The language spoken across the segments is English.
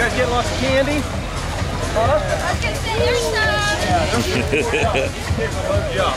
guys get lots of candy? Huh? I was gonna say, there's some. Yeah, there's some. Good job.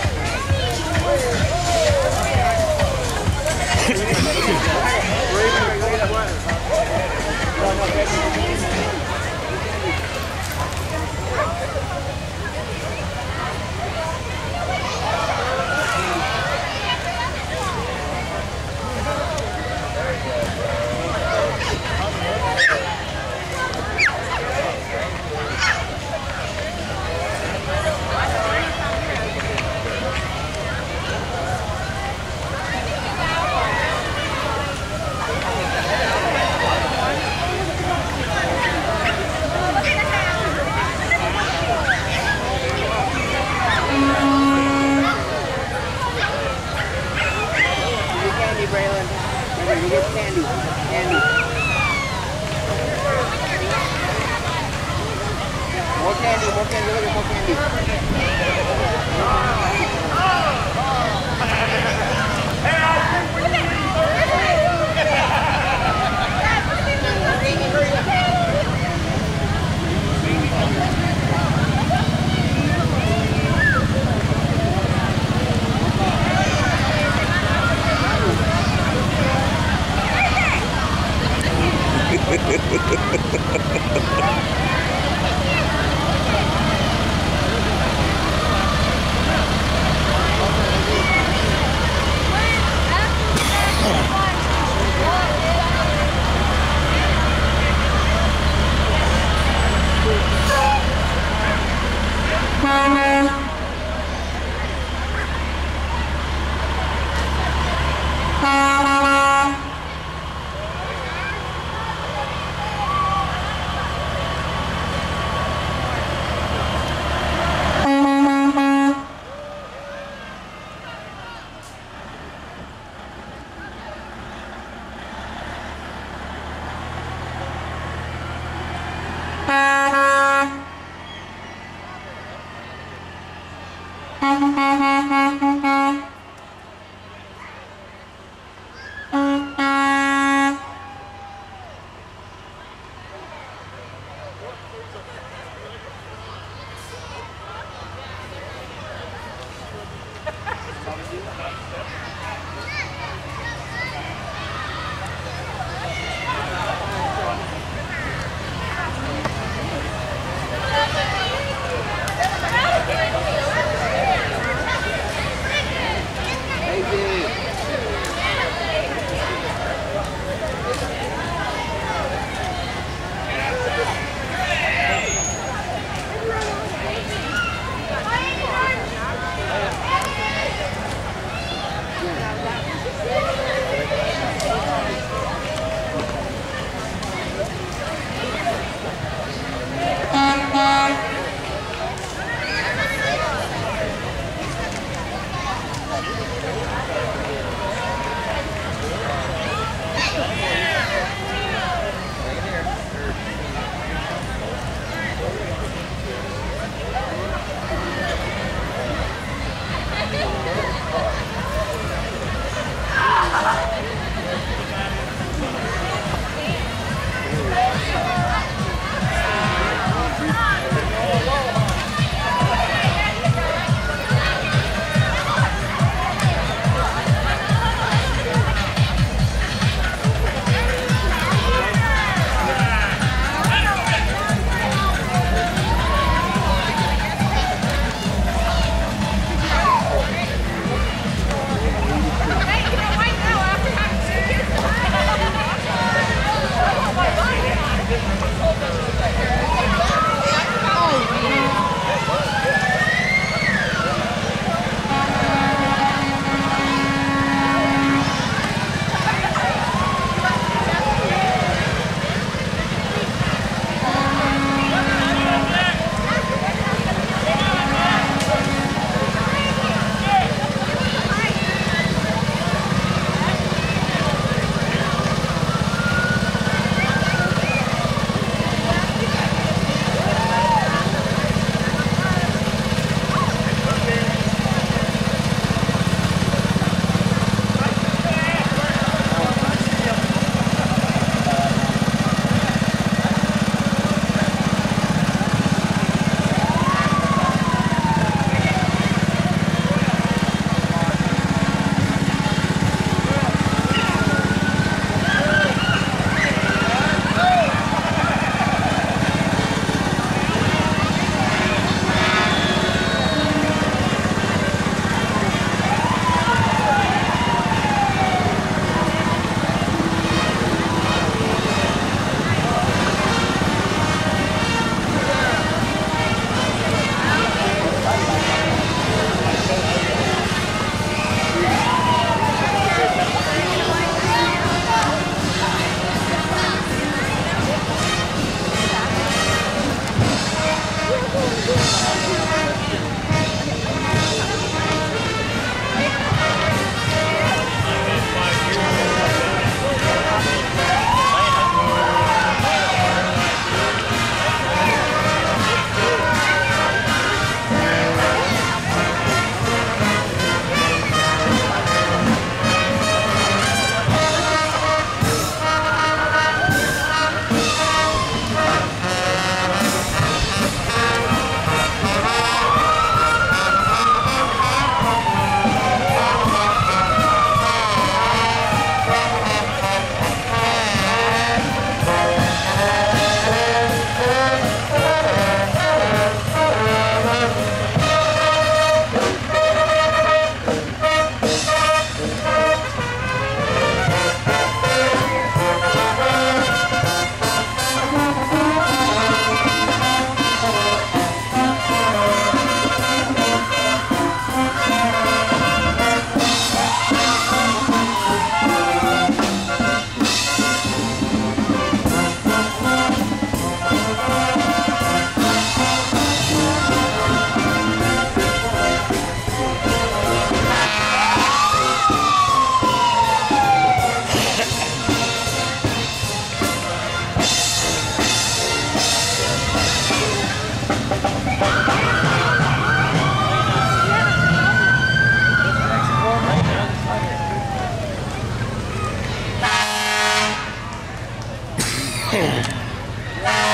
Oh.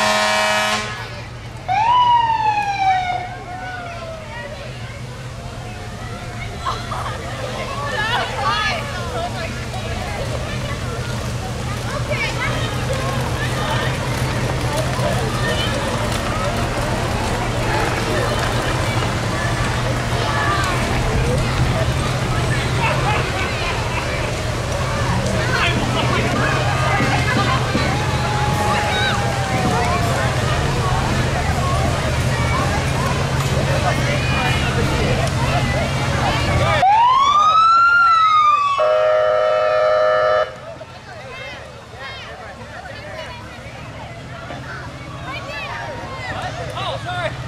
sorry.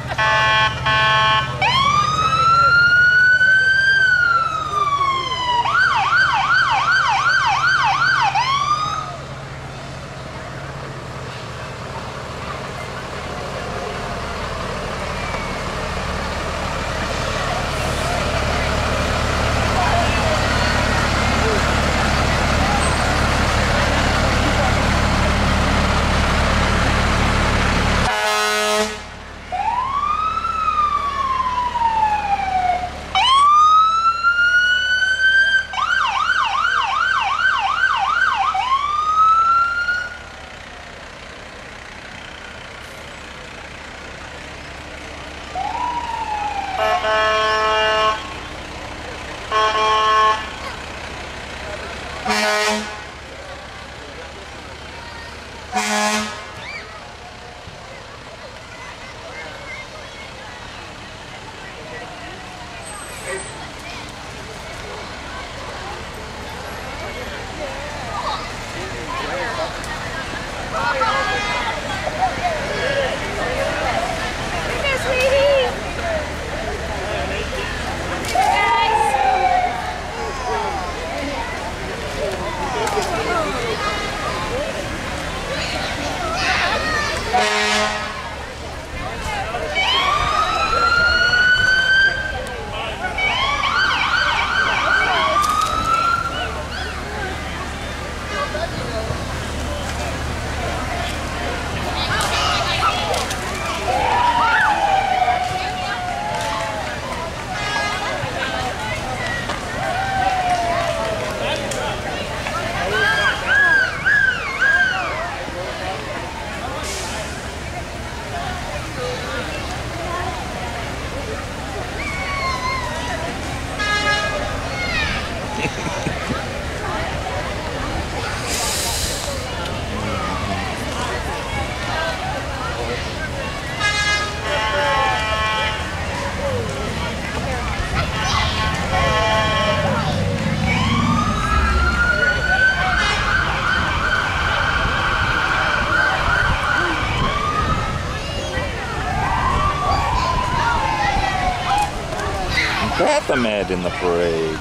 Baphomet in the parade.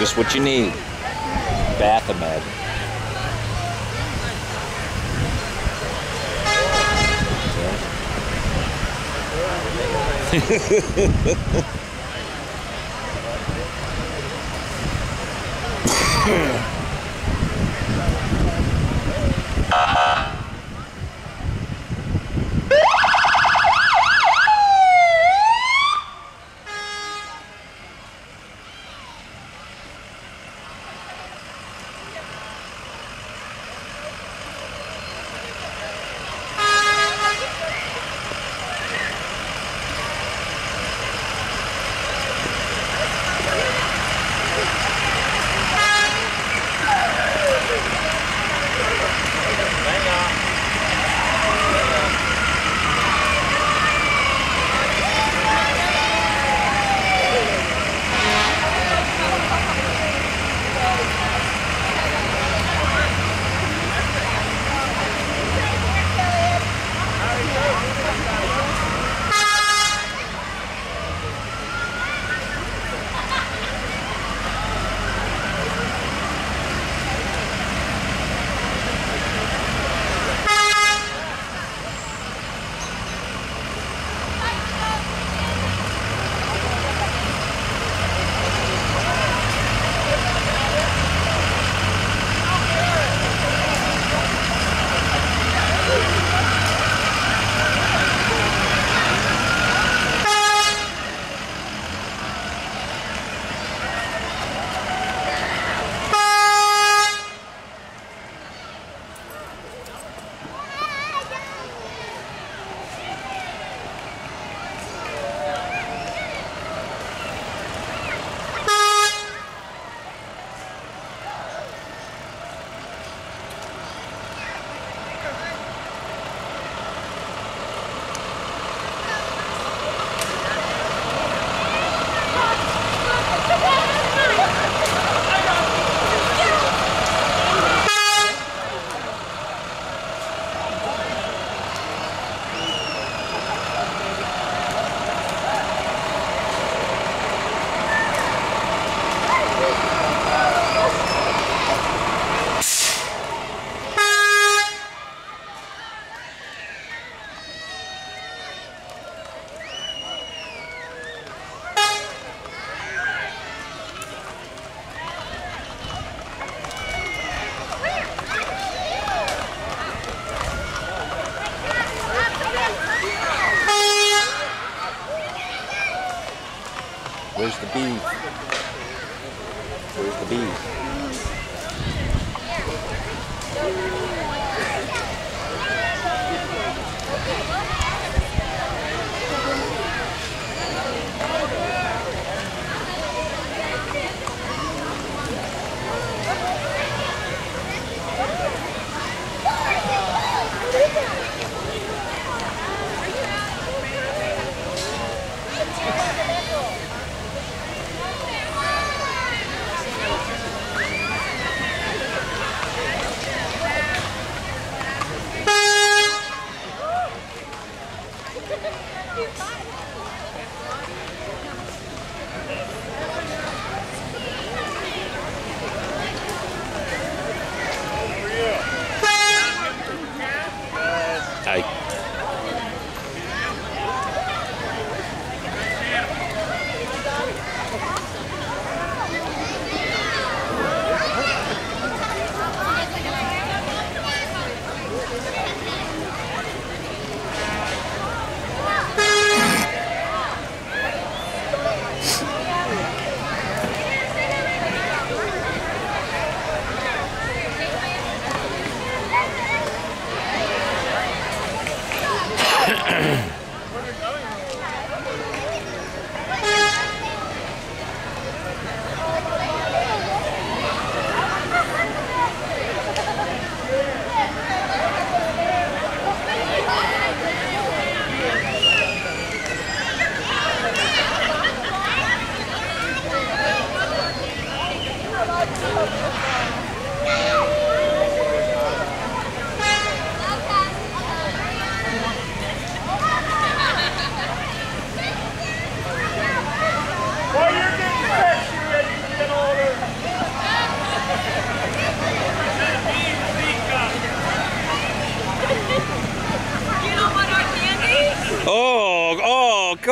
Just what you need. Baphomet. Yeah.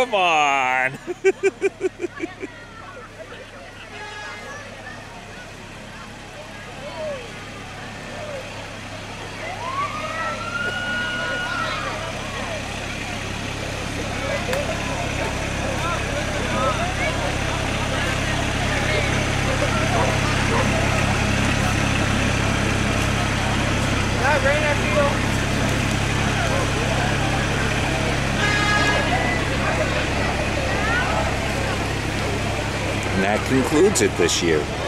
come on. This year.